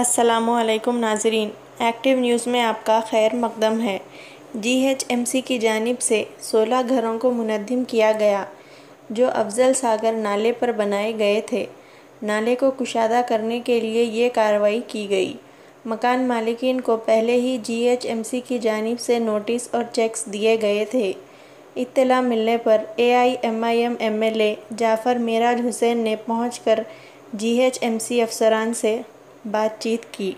असलकुम नाजरीन, active news में आपका खैर मकदम है। जीएचएमसी की जानिब से 16 घरों को मुनहदम किया गया, जो अफजल सागर नाले पर बनाए गए थे। नाले को कुशादा करने के लिए ये कार्रवाई की गई। मकान मालिकीन को पहले ही जीएचएमसी की जानिब से नोटिस और चेक्स दिए गए थे। इत्तला मिलने पर एआईएमआईएम एमएलए जाफ़र मेराज हुसैन ने पहुंचकर जीएचएमसी अफसरान से बातचीत की।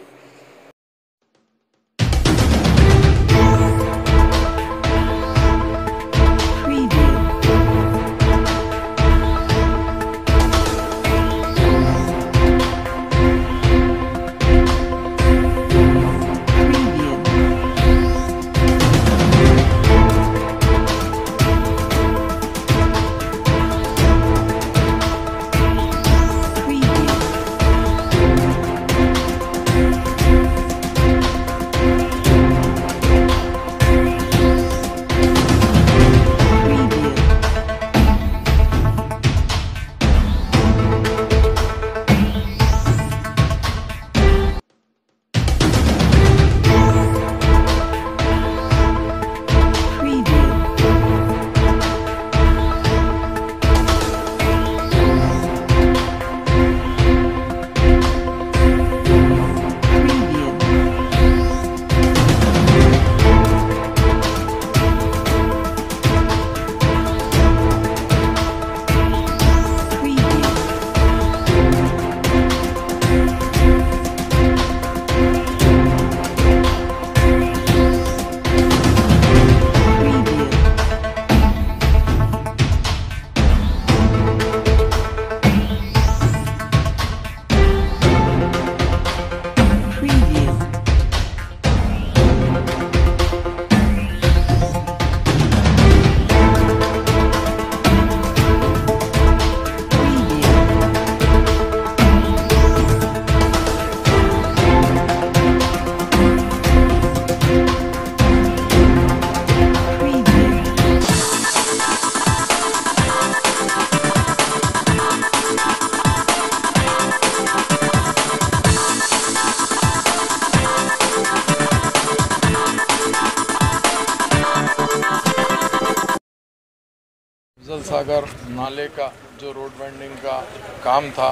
सागर, नाले का जो रोड बैंडिंग का काम था,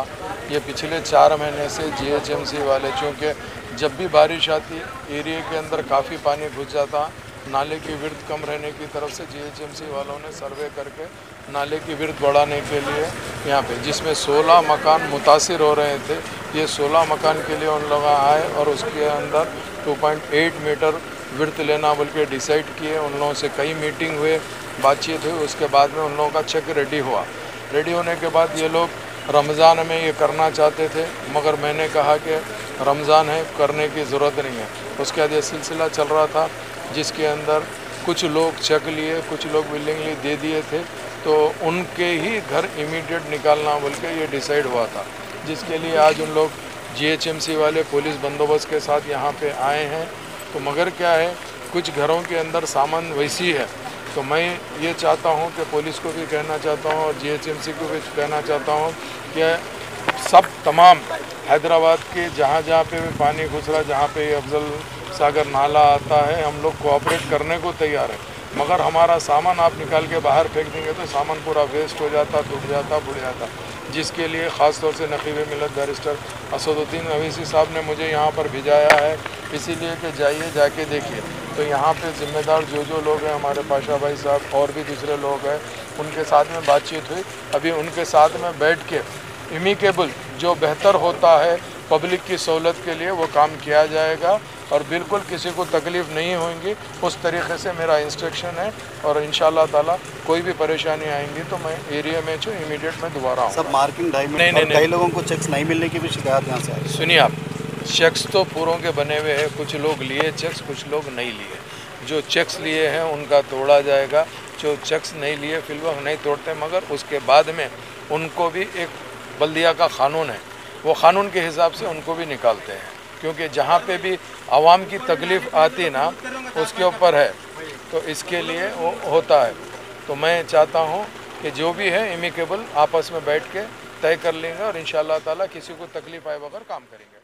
ये पिछले चार महीने से जीएचएमसी वाले, चूँकि जब भी बारिश आती एरिए के अंदर काफ़ी पानी घुस जाता नाले की विर्थ कम रहने की तरफ़ से जीएचएमसी वालों ने सर्वे करके नाले की विर्थ बढ़ाने के लिए यहाँ पे, जिसमें 16 मकान मुतासर हो रहे थे, ये 16 मकान के लिए उन लोग आए और उसके अंदर 2.8 मीटर विर्थ लेना बोल के डिसाइड किए, उन लोगों से कई मीटिंग हुए, बातचीत हुई, उसके बाद में उन लोगों का चेक रेडी हुआ। रेडी होने के बाद ये लोग रमज़ान में ये करना चाहते थे, मगर मैंने कहा कि रमज़ान है, करने की ज़रूरत नहीं है। उसके बाद ये सिलसिला चल रहा था जिसके अंदर कुछ लोग चेक लिए, कुछ लोग विलिंगली दे दिए थे तो उनके ही घर इमीडिएट निकालना बोल के ये डिसाइड हुआ था। जिसके लिए आज उन लोग जीएचएमसी वाले पुलिस बंदोबस्त के साथ यहाँ पे आए हैं। तो मगर क्या है, कुछ घरों के अंदर सामान वैसी है। तो मैं ये चाहता हूँ कि पुलिस को भी कहना चाहता हूँ और जीएचएमसी को भी कहना चाहता हूँ कि सब तमाम हैदराबाद के जहाँ जहाँ पे भी पानी घुस रहा, जहाँ पे अफजल सागर नाला आता है, हम लोग कोऑपरेट करने को तैयार है। मगर हमारा सामान आप निकाल के बाहर फेंक देंगे तो सामान पूरा वेस्ट हो जाता टूट जाता बुढ़ जाता। जिसके लिए ख़ास तौर से नकीब मिलत बैरिस्टर असदुद्दीन अवीसी साहब ने मुझे यहाँ पर भिजाया है। इसीलिए कि जाइए, जाके देखिए। तो यहाँ पे ज़िम्मेदार जो जो लोग हैं, हमारे पाशा भाई साहब, और भी दूसरे लोग हैं, उनके साथ में बातचीत हुई। अभी उनके साथ में बैठ के इमिकेबल जो बेहतर होता है पब्लिक की सहूलत के लिए वो काम किया जाएगा और बिल्कुल किसी को तकलीफ़ नहीं होगी। उस तरीके से मेरा इंस्ट्रक्शन है और इन ताला कोई भी परेशानी आएँगी तो मैं एरिया में जो इमीडिएट में दोबारा सब मार्किंग ढाई नहीं नहीं कई लोगों को चेक्स नहीं मिलने की भी शिकायत यहाँ से आई। सुनिए आप चेक्स तो पूरों के बने हुए हैं कुछ लोग लिए चेक्स कुछ लोग नहीं लिए। जो चेक्स लिए हैं उनका तोड़ा जाएगा। जो चेक्स नहीं लिए फिलवक्त नहीं तोड़ते मगर उसके बाद में उनको भी एक बल्दिया का कानून है। वो क़ानून के हिसाब से उनको भी निकालते हैं। क्योंकि जहाँ पे भी आवाम की तकलीफ़ आती ना, उसके ऊपर है। तो इसके लिए वो होता है। तो मैं चाहता हूँ कि जो भी है इमिकेबल आपस में बैठ के तय कर लेंगे और इन ताला किसी को तकलीफ़ आए बगैर काम करेंगे।